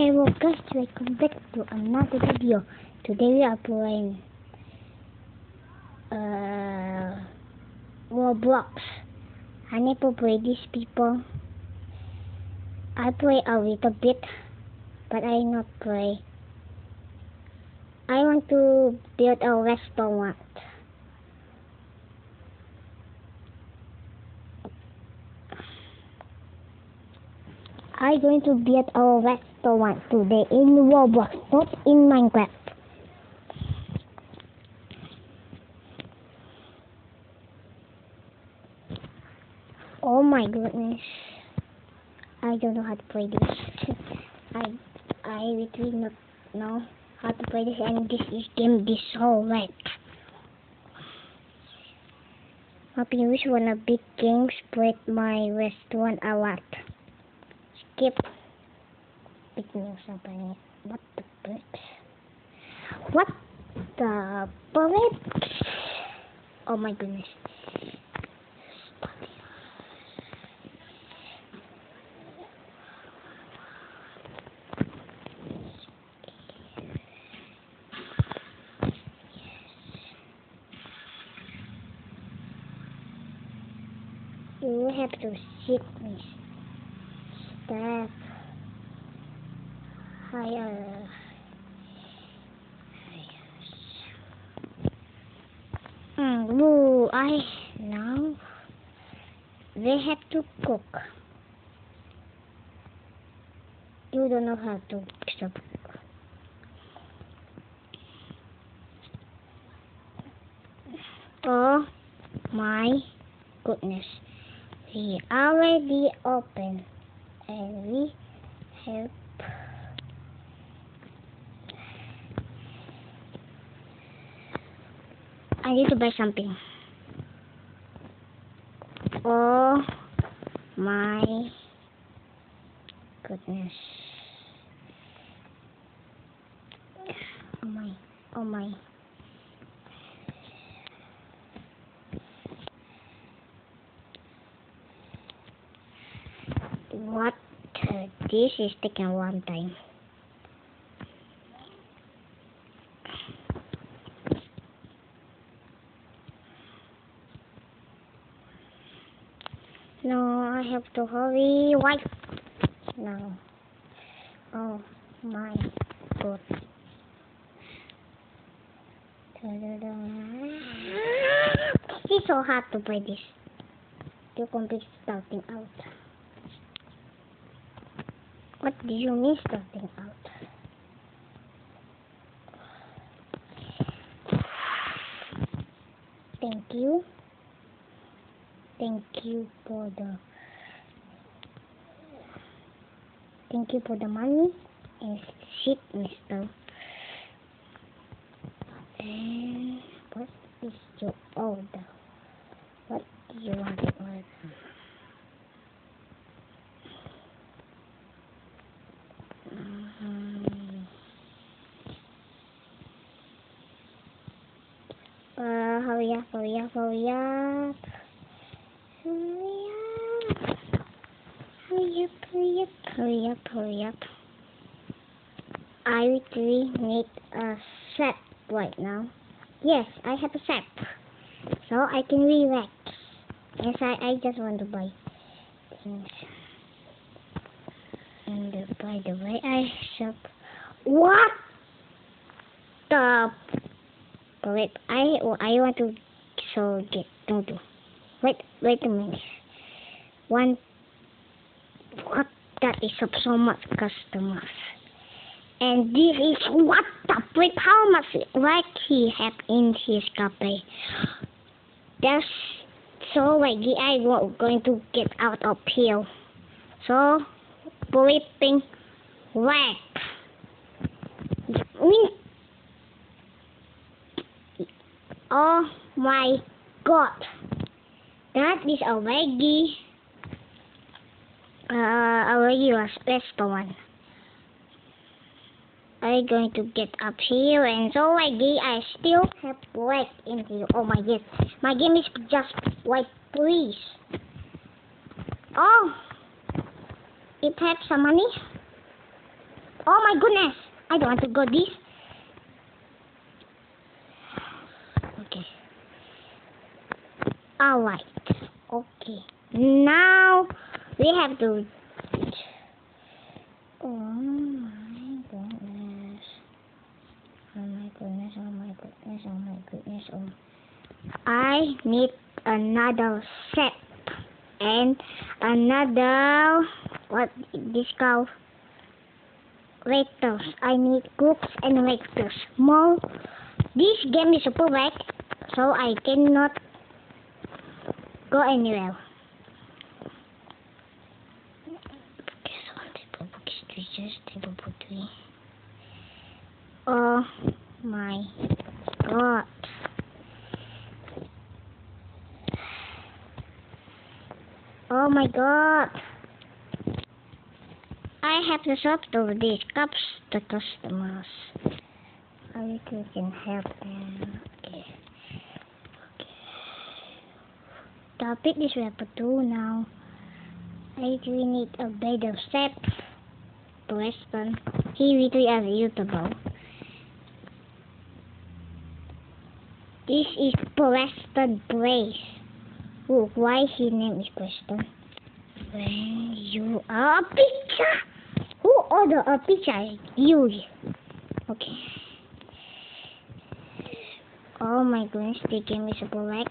Hello guys, welcome back to another video. Today we are playing uh, Roblox. I never play this people. I play a little bit, but I not play. I want to build a restaurant. I going to build a restaurant today in Roblox, not in Minecraft. Oh my goodness. I don't know how to play this. I I really not know how to play this and this is game this whole like. Happy wish wanna big game spread my restaurant a lot. Skip. Picking something. What the bricks? What the bricks? Oh my goodness. You have to sit me. Step higher. Mm, woo, I now they have to cook. You don't know how to stop. Oh my goodness. We already open we have I need to buy something. Oh my goodness. Oh my, oh my. What? Uh, this is taking long time. No, I have to hurry. Why? No. Oh my god. It's so hard to play this. You complete starting out. What do you mean something out? Thank you. Thank you for the Thank you for the money and shit, mister. And what is your order? What do you want to order? Mhm. Uh, hurry up, hurry up, hurry up. Hurry up. Hurry up, hurry up, hurry up, hurry up. I really need a set right now. Yes, I have a set. So I can relax. Yes, I, I just want to buy things. And uh, by the way, I shop. What the? Wait, I I want to so get no do. Wait, wait a minute. One. That is so much customers. And this is what the freak? How much like he have in his cafe? That's so like I was going to get out of here. So flipping whack. Oh my god. That is a veggie. Uh, a regular restaurant. I'm going to get up here and so like I still have leg in here. Oh my god. My game is just like please. Oh it had some money. Oh my goodness! I don't want to go this. Okay. Alright. Okay. Now we have to. Oh my goodness. Oh my goodness. Oh my goodness. Oh my goodness. Oh. I need another set and another what this called vectors. I need groups and vectors. More. This game is super bad, so I cannot go anywhere. Oh my god. Oh my god. I have to solve to these cups to customers. I think we can help them. Okay. Okay. Topic is level 2 now. I think we need a better step to respond. He really are YouTuber. This is Preston Plays. Oh, why his name is Preston? When you are a pizza. Who order a pizza? You. Okay. Oh my goodness, the game is black.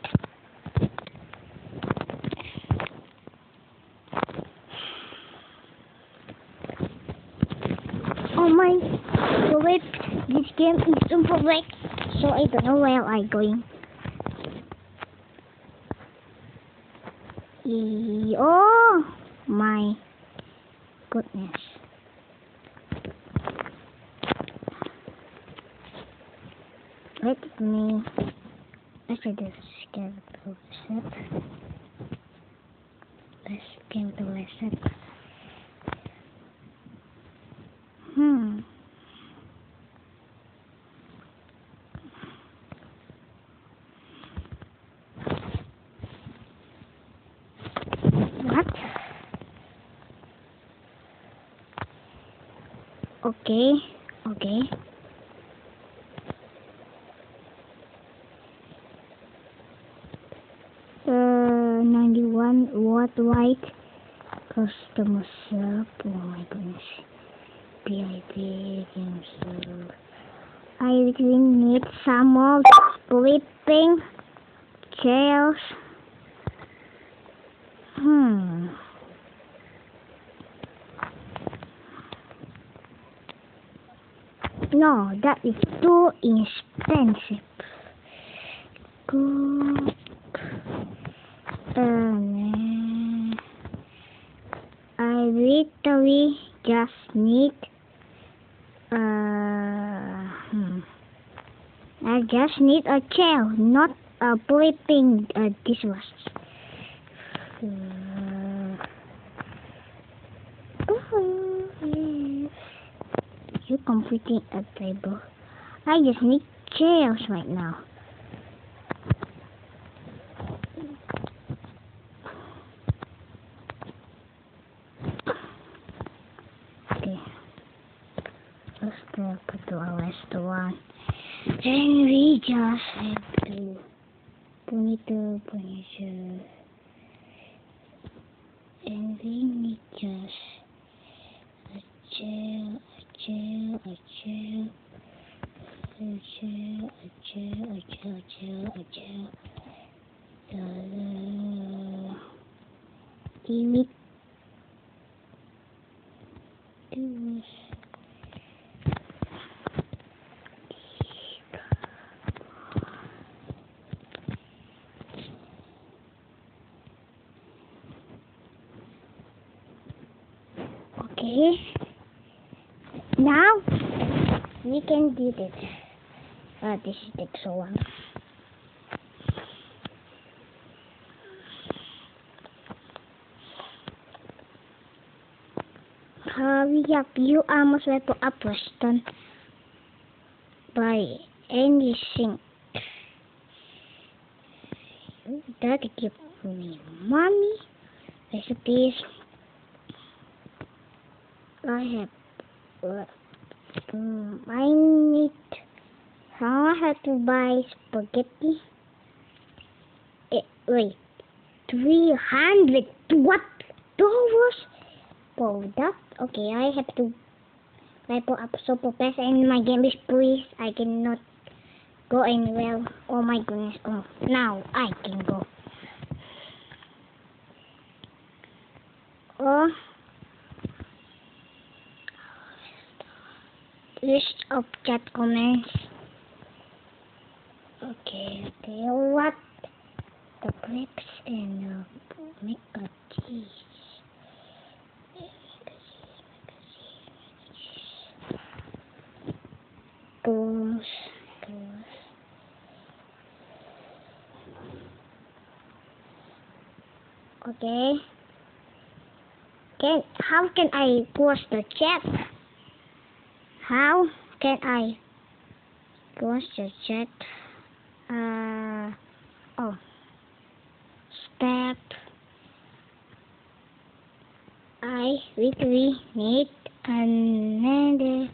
Oh my god, this game is black, so I don't know where I'm going. E oh my goodness. Let me actually this get the set. Let's get the set. Hmm. What? Okay, okay. Uh, 91 watt white customer shop. Oh my goodness. VIP game. I really need some more sleeping chairs. Hmm. No, that is too expensive. Cook. Um, I literally just need. Uh, hmm. I just need a chair, not a sleeping uh, dishwasher. Uh, oh, you completing a table. I just need chairs right now. Okay. Let's go to our restaurant. Then we just have to put it put it. And we need just a chair, a chair, a chair, a chair. Da-da. Give it to us. Okay. Now we can do this. Uh, this takes so long. Hurry up, you almost level up, Preston. By anything. Gotta give me money, recipes. I have um, I need. I have to buy spaghetti. Eh, wait, three hundred what dollars for that? Okay, I have to level up super fast and my game is freeze. I cannot go anywhere. Oh my goodness! Oh, now I can go. Oh. List of chat comments. Okay, okay, what the clips and uh, make a cheese. Goes, goes. Okay. Can how can I close the chat? How can I close the chat? Uh, oh, step. I really need another.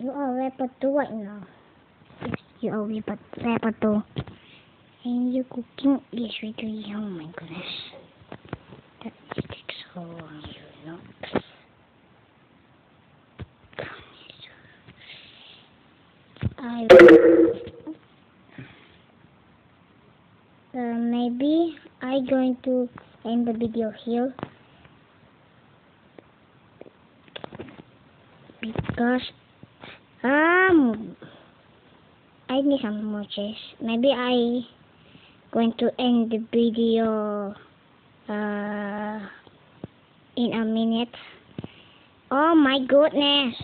You are level 2 right now. You are level 2. And you cooking is really, oh my goodness. That takes so long, you know. I uh, maybe I going to end the video here because um I need some more chairs. Maybe I going to end the video uh in a minute. Oh my goodness.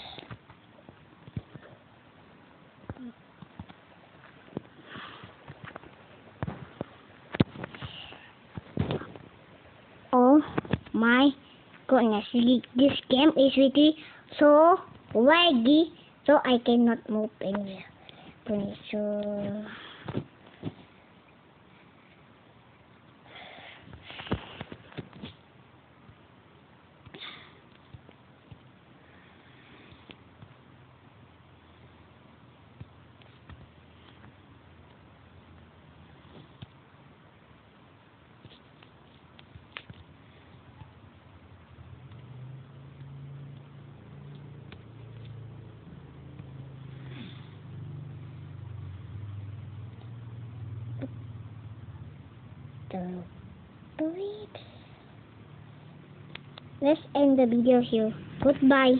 My goodness, this game is really so laggy, so I cannot move anywhere. Okay, so... Let's end the video here. Goodbye.